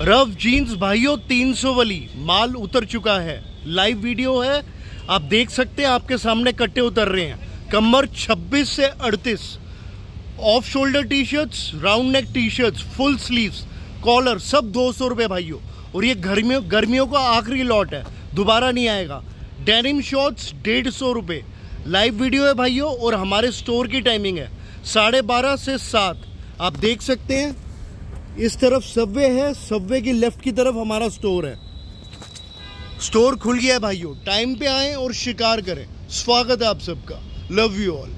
Rough jeans भाइयों 300 वाली। माल उतर चुका है। लाइव वीडियो है। आप देख सकते हैं, आपके सामने कट्टे उतर रहे हैं। कमर 26 से 38 off shoulder T shirts round neck T shirts full sleeves collar सब दो सौ रुपये भाइयों। और ये गर्मियों गर्मियों का आखिरी लॉट है। दोबारा नहीं आएगा। डेनिम शॉर्ट्स डेढ़ सौ रुपये लाइव वीडियो है भाइयों, और हमारे स्टोर की टाइमिंग है। साढ़े बारह से सात। आप देख सकते हैं इस तरफ़ सबवे है, सबवे की लेफ़्ट की तरफ़ हमारा स्टोर है। स्टोर खुल गया है भाइयों। टाइम पे आए और शिकार करें। स्वागत है आप सबका। Love you all